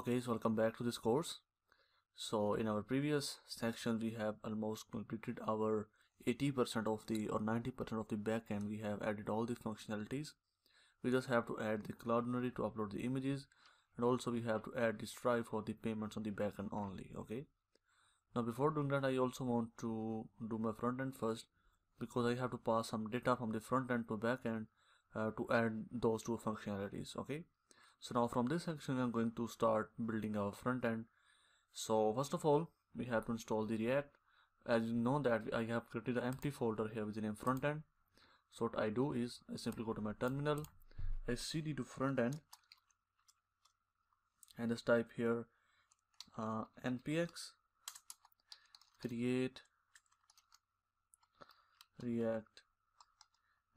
Okay, so welcome back to this course. So in our previous section, we have almost completed our 80% of the or 90% of the backend. We have added all the functionalities. We just have to add the Cloudinary to upload the images and also we have to add the Stripe for the payments on the backend only. Okay. Now before doing that, I also want to do my front end first because I have to pass some data from the front end to backend uh, to add those two functionalities. Okay so now from this section I'm going to start building our front end. So first of all we have to install the react. As you know that I have created an empty folder here with the name front end. So what I do is I simply go to my terminal. I cd to front end. And just type here uh, npx create react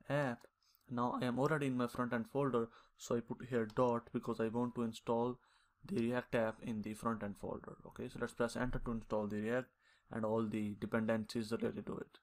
app. Now I am already in my front end folder so I put here dot because I want to install the react app in the front end folder. Okay so let's press enter to install the react and all the dependencies related to it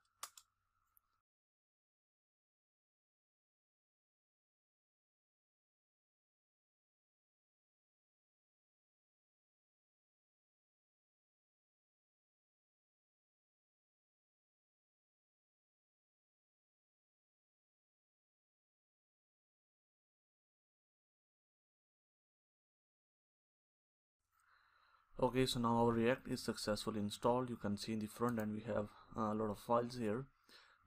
okay so now our react is successfully installed. You can see in the front end we have a lot of files here.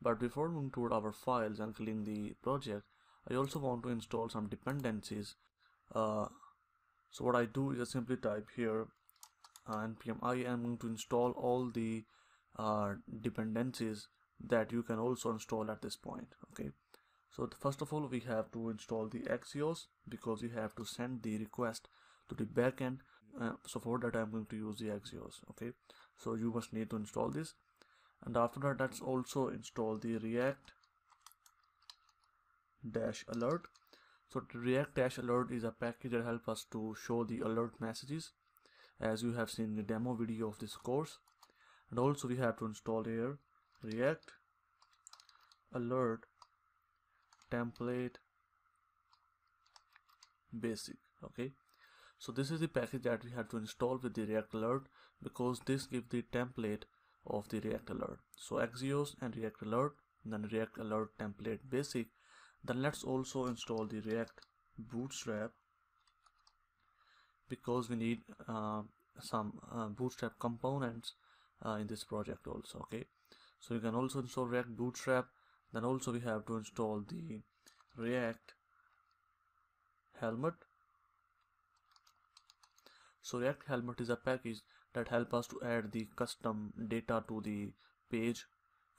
But before moving toward our files and clean the project I also want to install some dependencies. Uh, so what I do is I simply type here uh, npm i am going to install all the uh, dependencies that you can also install at this point okay? So first of all we have to install the axios because we have to send the request to the backend uh, so for that i'm going to use the axios okay? So you must need to install this. And after that let's also install the react dash alert. So react dash alert is a package that helps us to show the alert messages as you have seen in the demo video of this course. And also we have to install here react alert template basic okay so this is the package that we have to install with the react alert because this gives the template of the react alert. So axios and react alert then react alert template basic. Then let's also install the react bootstrap because we need uh, some uh, bootstrap components uh, in this project also okay? So you can also install react bootstrap. Then also we have to install the react helmet so react helmet is a package that help us to add the custom data to the page.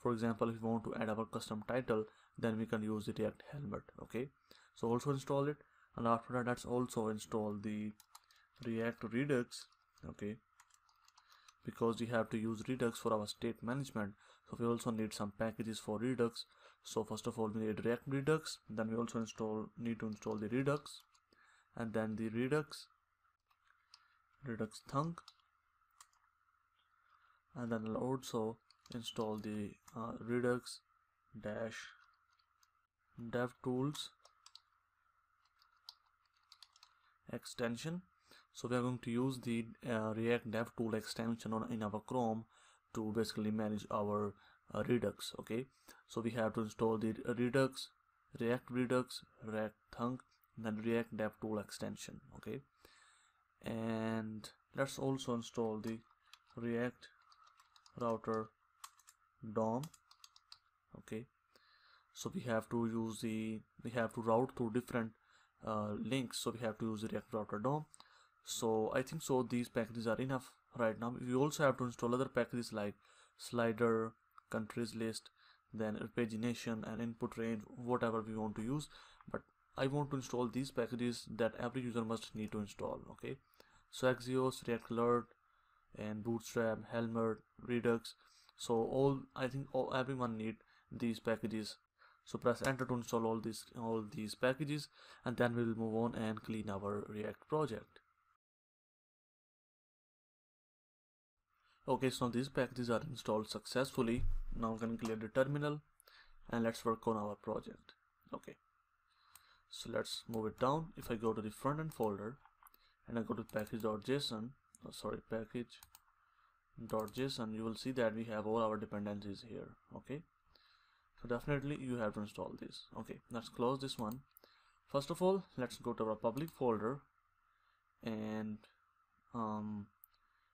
For example if we want to add our custom title then we can use the react helmet okay? So also install it and after that let's also install the react redux okay? Because we have to use redux for our state management so we also need some packages for redux. So first of all we need react redux then we also install need to install the redux and then the redux redux thunk. And then I'll also install the uh, redux dash devtools extension. So we are going to use the uh, react devtool extension on in our chrome to basically manage our uh, redux okay? So we have to install the redux react redux react thunk then react devtool extension okay and let's also install the react router DOM. Okay. So we have to use the we have to route through different uh, links. So we have to use the react router DOM. So I think so these packages are enough right now. We also have to install other packages like slider countries list then pagination and input range whatever we want to use. But I want to install these packages that every user must need to install. Okay so Axios, React Alert, and Bootstrap, Helmet, Redux. So all I think all everyone need these packages. So press enter to install all these all these packages and then we will move on and clean our React project. Okay, so these packages are installed successfully. Now we can clear the terminal and let's work on our project. Okay, so let's move it down. If I go to the front end folder, and I go to package.json oh, sorry package.json you will see that we have all our dependencies here okay? So definitely you have to install this okay let's close this one. First of all let's go to our public folder and um,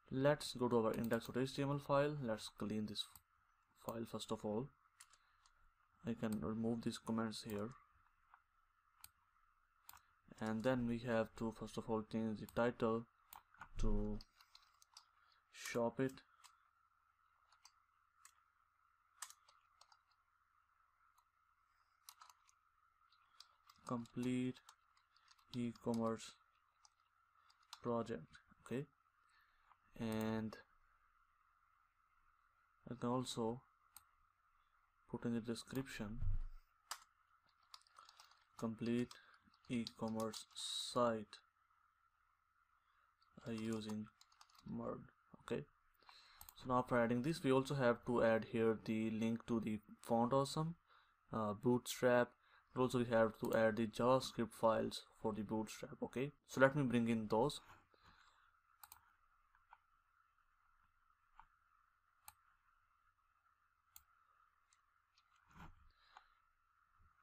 let's go to our index.html file. Let's clean this file first of all. I can remove these comments here and then we have to first of all change the title to shop it. Complete e-commerce project okay? And I can also put in the description complete e-commerce site. Using MERN okay. So now after adding this we also have to add here the link to the font awesome uh, bootstrap. Also we have to add the javascript files for the bootstrap. Okay. So let me bring in those.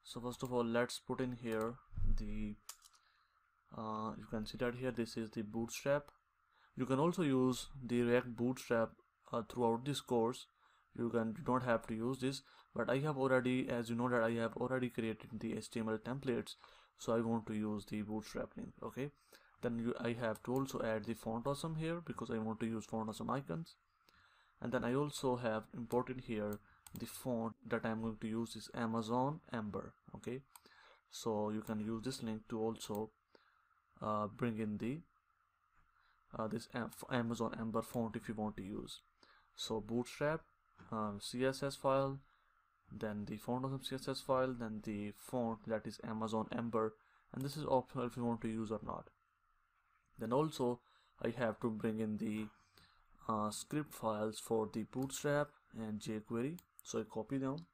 So first of all let's put in here the uh, you can see that here this is the bootstrap. You can also use the react bootstrap uh, throughout this course. You can you don't have to use this but I have already as you know that I have already created the HTML templates so I want to use the bootstrap link okay? Then you, I have to also add the font awesome here because I want to use font awesome icons. And then I also have imported here the font that I'm going to use is Amazon Ember okay so you can use this link to also uh, bring in the uh, this Amazon Ember font if you want to use. So bootstrap um, CSS file then the font of the CSS file then the font that is Amazon Ember and this is optional if you want to use or not. Then also I have to bring in the uh, script files for the bootstrap and jQuery. So I copy them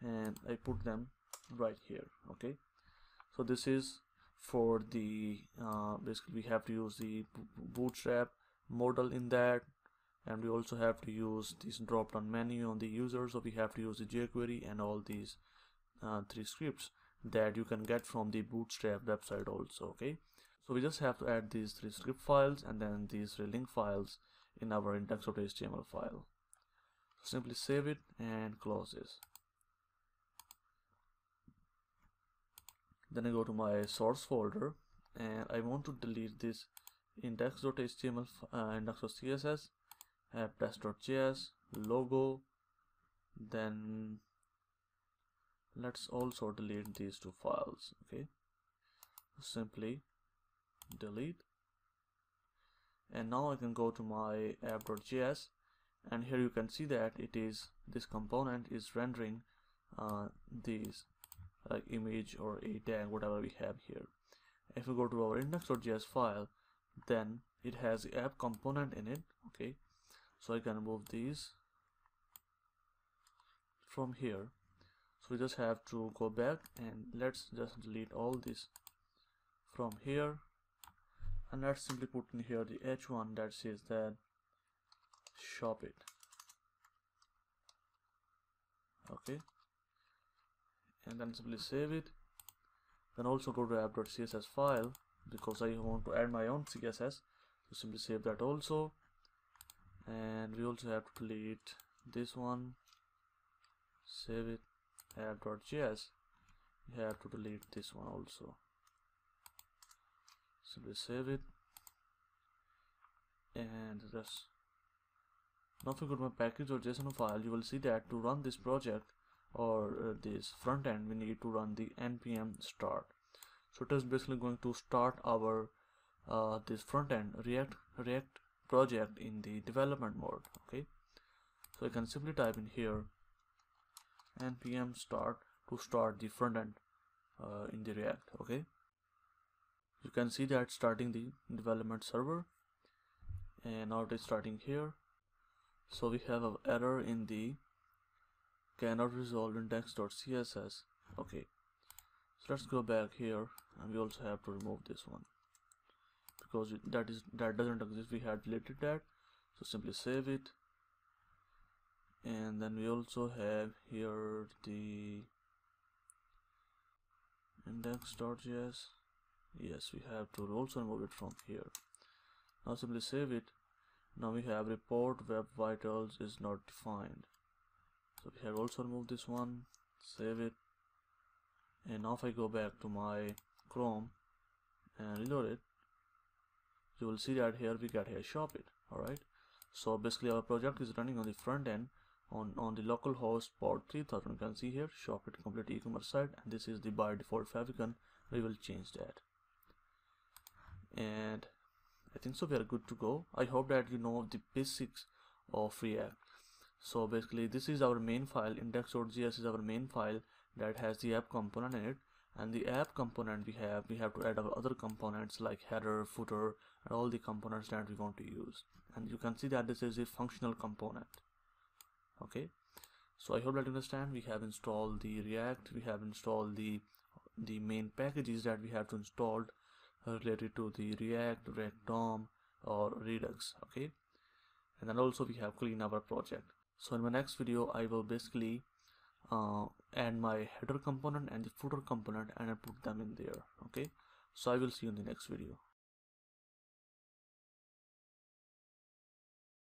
and I put them right here okay? So this is for the uh, basically we have to use the bootstrap modal in that and we also have to use this drop down menu on the user so we have to use the jQuery and all these uh, three scripts that you can get from the bootstrap website also okay? So we just have to add these three script files and then these three link files in our index.html file. Simply save it and close this then I go to my source folder and I want to delete this index.html uh, index.css app.js logo. Then let's also delete these two files okay? Simply delete. And now I can go to my app.js and here you can see that it is this component is rendering uh, these like image or a tag whatever we have here. If we go to our index.js file then it has the app component in it okay? So I can move these from here. So we just have to go back and let's just delete all this from here. And let's simply put in here the h1 that says that shop it. Okay and then simply save it. Then also go to app.css file because I want to add my own CSS so simply save that also. And we also have to delete this one. Save it app.js we have to delete this one also. Simply save it. And just now if you go to my package or json file you will see that to run this project or uh, this front end we need to run the npm start. So it is basically going to start our uh, this front end react react project in the development mode okay? So you can simply type in here npm start to start the front end uh, in the react okay? You can see that starting the development server and now it is starting here. So we have an error in the cannot resolve index.css okay so let's go back here and we also have to remove this one. Because that is that doesn't exist. We had deleted that so simply save it. And then we also have here the index.js yes we have to also remove it from here. Now simply save it. Now we have report web vitals is not defined so we have also removed this one save it. And now if I go back to my Chrome and reload it you will see that here we got here shop it alright? So basically our project is running on the front end on on the localhost port 3000 you can see here shop it complete e-commerce site and this is the by default favicon we will change that. And I think so we are good to go. I hope that you know the basics of React so basically this is our main file index.js is our main file that has the app component in it. And the app component we have we have to add our other components like header footer and all the components that we want to use. And you can see that this is a functional component. Okay? So i hope that you understand. We have installed the react. We have installed the the main packages that we have to install related to the react react dom or redux. Okay? And then also we have clean our project so in my next video i will basically uh, add my header component and the footer component and I put them in there okay? So I will see you in the next video